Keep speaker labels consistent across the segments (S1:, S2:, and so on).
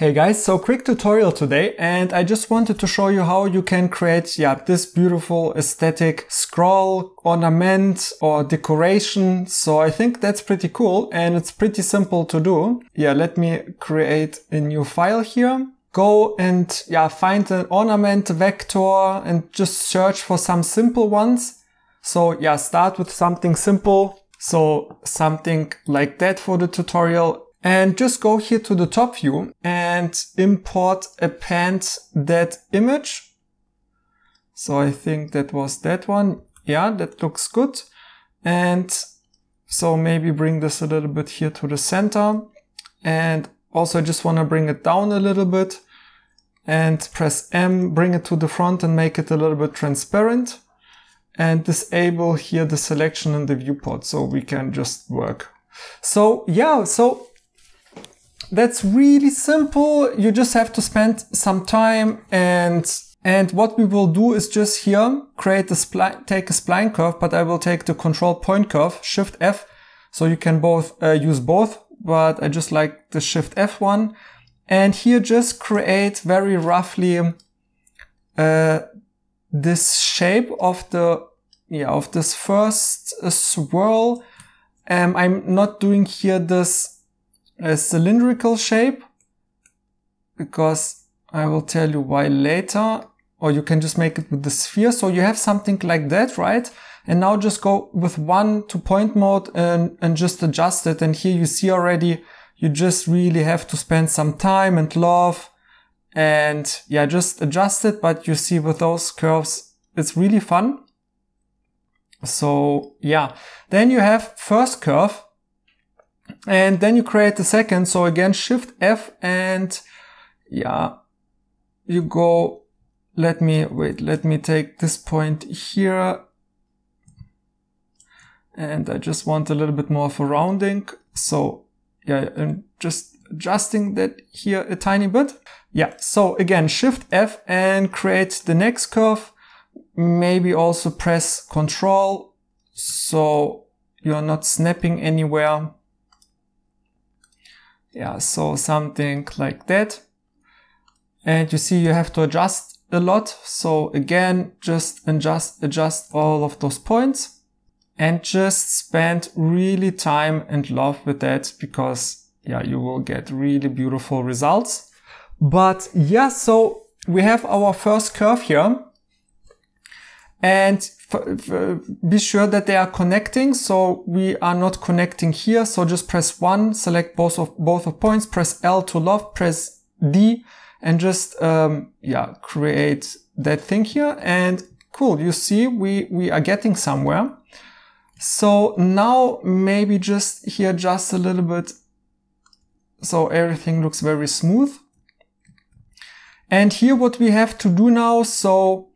S1: Hey guys, so quick tutorial today and I just wanted to show you how you can create yeah, this beautiful aesthetic scroll, ornament or decoration. So I think that's pretty cool and it's pretty simple to do. Yeah, let me create a new file here. Go and yeah, find an ornament vector and just search for some simple ones. So yeah, start with something simple. So something like that for the tutorial and just go here to the top view and import append that image. So I think that was that one. Yeah, that looks good. And so maybe bring this a little bit here to the center. And also I just want to bring it down a little bit and press M, bring it to the front and make it a little bit transparent and disable here the selection in the viewport so we can just work. So yeah, so that's really simple. You just have to spend some time and and what we will do is just here create a spline, take a spline curve, but I will take the control point curve, shift F. So you can both uh, use both, but I just like the shift F one. And here just create very roughly uh, this shape of the, yeah, of this first uh, swirl. Um, I'm not doing here this a cylindrical shape because I will tell you why later or you can just make it with the sphere. So you have something like that, right? And now just go with one to point mode and, and just adjust it. And here you see already, you just really have to spend some time and love and yeah, just adjust it. But you see with those curves, it's really fun. So yeah, then you have first curve and then you create the second. So again, shift F and yeah, you go, let me, wait, let me take this point here. And I just want a little bit more of a rounding. So yeah, I'm just adjusting that here a tiny bit. Yeah. So again, shift F and create the next curve. Maybe also press control. So you're not snapping anywhere. Yeah, so something like that. And you see you have to adjust a lot. So again, just adjust, adjust all of those points and just spend really time and love with that because yeah, you will get really beautiful results. But yeah, so we have our first curve here and be sure that they are connecting. So we are not connecting here. So just press one, select both of both of points, press L to love, press D and just, um, yeah, create that thing here. And cool. You see, we, we are getting somewhere. So now maybe just here, just a little bit. So everything looks very smooth. And here what we have to do now. So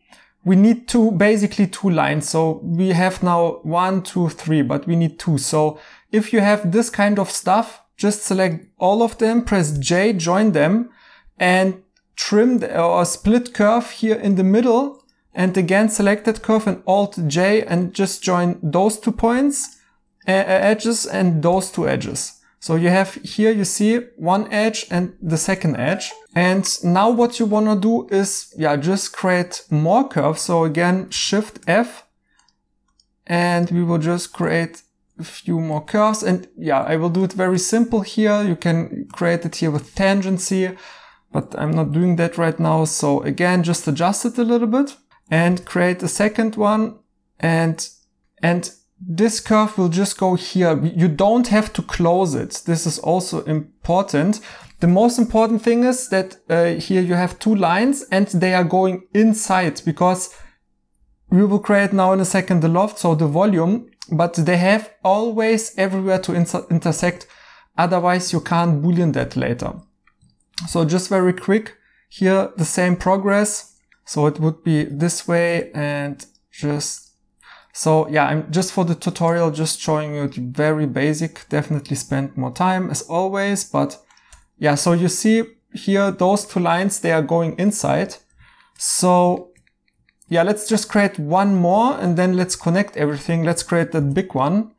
S1: we need two, basically two lines. So we have now one, two, three, but we need two. So if you have this kind of stuff, just select all of them, press J, join them and trim the, or split curve here in the middle. And again, select that curve and Alt J and just join those two points, uh, edges and those two edges. So you have here, you see one edge and the second edge. And now what you want to do is, yeah, just create more curves. So again, shift F and we will just create a few more curves. And yeah, I will do it very simple here. You can create it here with tangency, but I'm not doing that right now. So again, just adjust it a little bit and create a second one and, and this curve will just go here. You don't have to close it. This is also important. The most important thing is that uh, here you have two lines and they are going inside because we will create now in a second the loft, so the volume, but they have always everywhere to inter intersect. Otherwise you can't boolean that later. So just very quick here, the same progress. So it would be this way and just so yeah, I'm just for the tutorial, just showing you very basic, definitely spend more time as always. But yeah, so you see here, those two lines, they are going inside. So yeah, let's just create one more and then let's connect everything. Let's create that big one.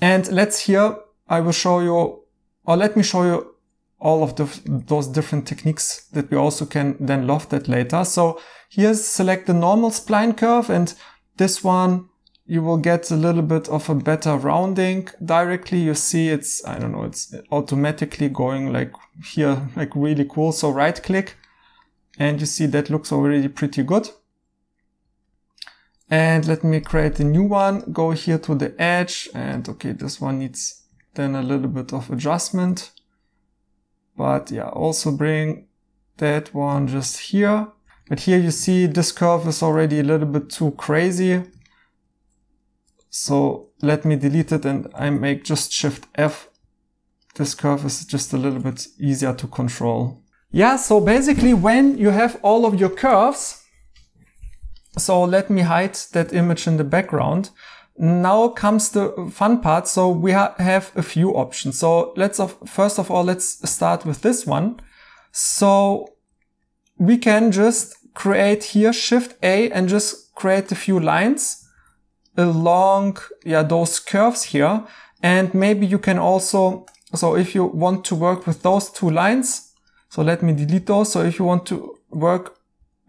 S1: And let's here, I will show you, or let me show you all of the, those different techniques that we also can then loft that later. So here's select the normal spline curve and this one you will get a little bit of a better rounding directly. You see it's, I don't know, it's automatically going like here, like really cool. So right click and you see that looks already pretty good. And let me create a new one, go here to the edge and okay, this one needs then a little bit of adjustment. But yeah, also bring that one just here. But here you see this curve is already a little bit too crazy. So let me delete it and I make just shift F. This curve is just a little bit easier to control. Yeah, so basically when you have all of your curves, so let me hide that image in the background. Now comes the fun part. So we ha have a few options. So let's, first of all, let's start with this one. So we can just create here shift A and just create a few lines along yeah those curves here. And maybe you can also so if you want to work with those two lines so let me delete those. So if you want to work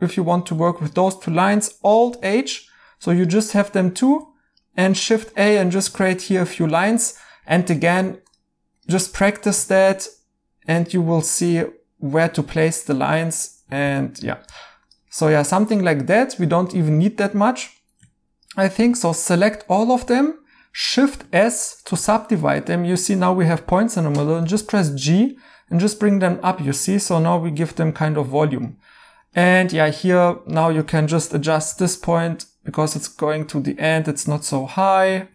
S1: if you want to work with those two lines alt h so you just have them two and shift a and just create here a few lines. And again just practice that and you will see where to place the lines and yeah so yeah something like that we don't even need that much I think. So select all of them, shift S to subdivide them. You see now we have points in the middle and just press G and just bring them up, you see. So now we give them kind of volume. And yeah, here now you can just adjust this point because it's going to the end. It's not so high.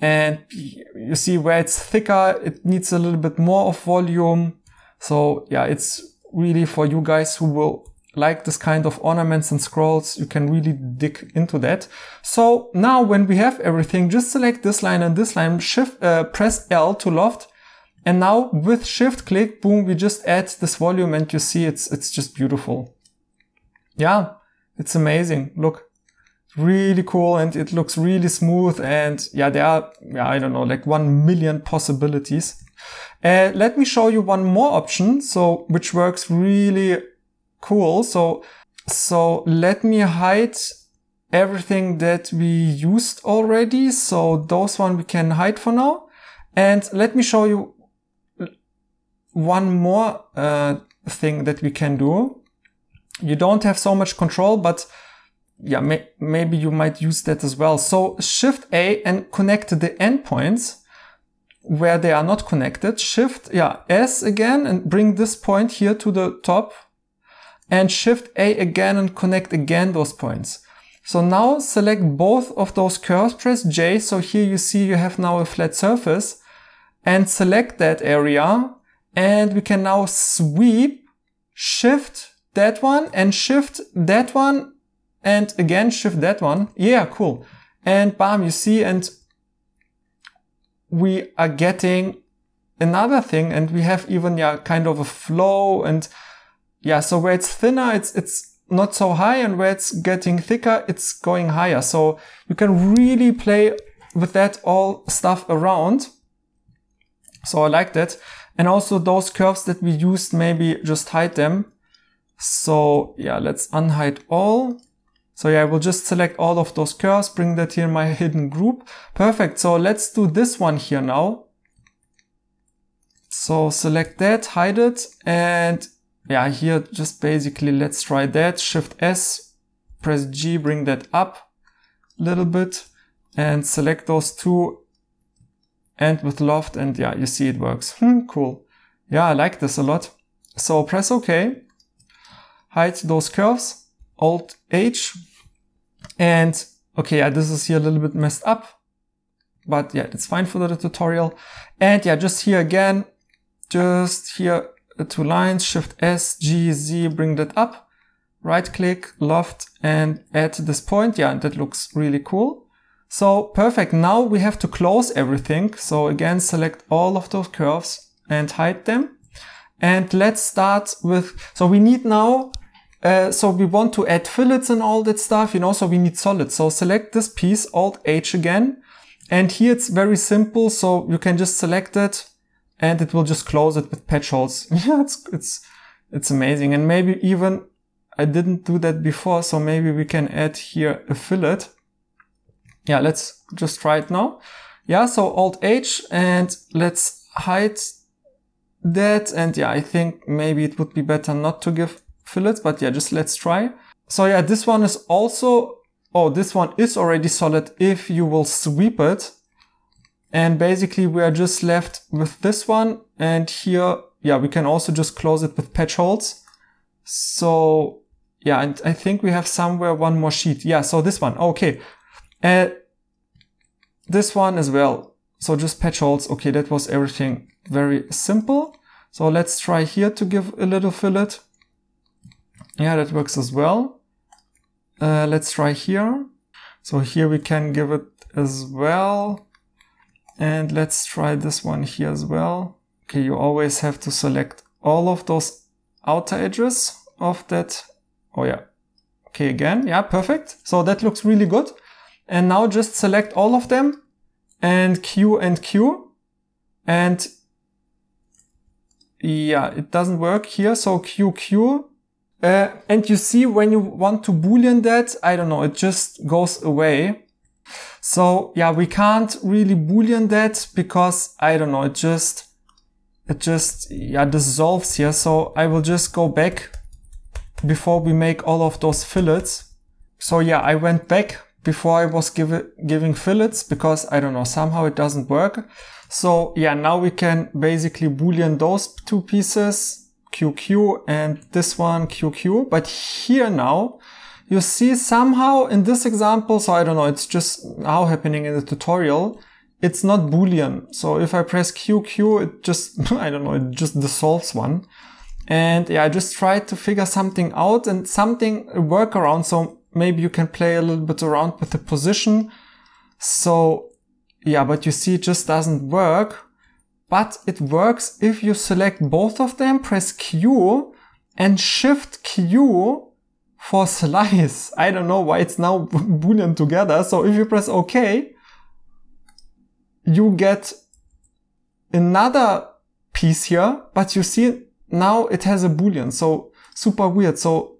S1: And you see where it's thicker, it needs a little bit more of volume. So yeah, it's really for you guys who will like this kind of ornaments and scrolls, you can really dig into that. So now when we have everything, just select this line and this line, shift, uh, press L to loft. And now with shift click, boom, we just add this volume and you see it's, it's just beautiful. Yeah, it's amazing. Look, really cool and it looks really smooth. And yeah, there are, yeah, I don't know, like 1 million possibilities. Uh, let me show you one more option. So, which works really Cool. So, so let me hide everything that we used already. So those one we can hide for now. And let me show you one more uh, thing that we can do. You don't have so much control, but yeah, may maybe you might use that as well. So shift A and connect the endpoints where they are not connected. Shift, yeah, S again and bring this point here to the top and shift A again and connect again those points. So now select both of those curves, press J. So here you see you have now a flat surface and select that area. And we can now sweep, shift that one and shift that one and again shift that one. Yeah, cool. And bam, you see, and we are getting another thing and we have even, yeah, kind of a flow and yeah, so where it's thinner, it's, it's not so high and where it's getting thicker, it's going higher. So you can really play with that all stuff around. So I like that. And also those curves that we used, maybe just hide them. So yeah, let's unhide all. So yeah, I will just select all of those curves, bring that here in my hidden group. Perfect. So let's do this one here now. So select that, hide it, and yeah, here just basically let's try that. Shift S, press G, bring that up a little bit and select those two and with loft and yeah, you see it works. Hmm, cool. Yeah, I like this a lot. So press OK, hide those curves, Alt H and okay, yeah, this is here a little bit messed up, but yeah, it's fine for the tutorial. And yeah, just here again, just here two lines, Shift S, G, Z, bring that up, right click, loft and add this point. Yeah, that looks really cool. So perfect. Now we have to close everything. So again, select all of those curves and hide them. And let's start with, so we need now, uh, so we want to add fillets and all that stuff, you know, so we need solids. So select this piece, Alt H again. And here it's very simple. So you can just select it and it will just close it with patch holes. yeah, it's, it's, it's amazing. And maybe even I didn't do that before. So maybe we can add here a fillet. Yeah, let's just try it now. Yeah, so Alt H and let's hide that. And yeah, I think maybe it would be better not to give fillets, but yeah, just let's try. So yeah, this one is also, oh, this one is already solid if you will sweep it. And basically we are just left with this one. And here, yeah, we can also just close it with patch holes. So yeah, and I think we have somewhere one more sheet. Yeah, so this one. Okay. Uh, this one as well. So just patch holes. Okay, that was everything very simple. So let's try here to give a little fillet. Yeah, that works as well. Uh, let's try here. So here we can give it as well. And let's try this one here as well. Okay, you always have to select all of those outer edges of that. Oh yeah. Okay, again. Yeah, perfect. So that looks really good. And now just select all of them and Q and Q. And yeah, it doesn't work here. So Q, Q. Uh, and you see when you want to boolean that, I don't know, it just goes away. So yeah, we can't really boolean that because I don't know, it just, it just, yeah, dissolves here. So I will just go back before we make all of those fillets. So yeah, I went back before I was give, giving fillets because I don't know, somehow it doesn't work. So yeah, now we can basically boolean those two pieces, QQ and this one QQ. But here now, you see somehow in this example, so I don't know, it's just now happening in the tutorial, it's not boolean. So if I press QQ, it just, I don't know, it just dissolves one. And yeah, I just tried to figure something out and something a workaround. So maybe you can play a little bit around with the position. So yeah, but you see it just doesn't work. But it works if you select both of them, press Q and shift Q for slice. I don't know why it's now boolean together. So if you press OK, you get another piece here, but you see now it has a boolean. So super weird. So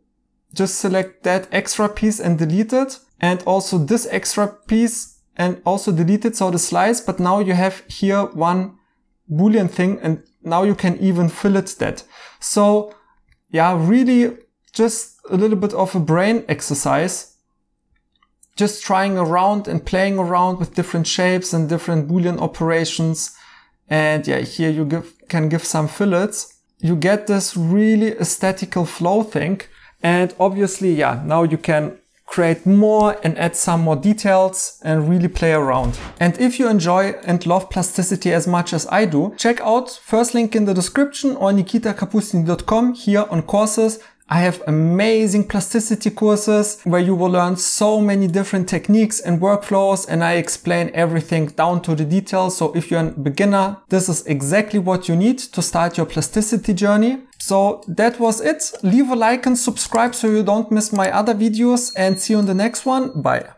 S1: just select that extra piece and delete it. And also this extra piece and also delete it. So the slice, but now you have here one boolean thing and now you can even fillet that. So yeah, really just a little bit of a brain exercise. Just trying around and playing around with different shapes and different boolean operations. And yeah, here you give, can give some fillets you get this really aesthetical flow thing. And obviously, yeah, now you can create more and add some more details and really play around. And if you enjoy and love plasticity as much as I do, check out first link in the description or nikitakapustin.com here on courses I have amazing plasticity courses where you will learn so many different techniques and workflows and I explain everything down to the details. So if you're a beginner, this is exactly what you need to start your plasticity journey. So that was it. Leave a like and subscribe so you don't miss my other videos and see you in the next one. Bye.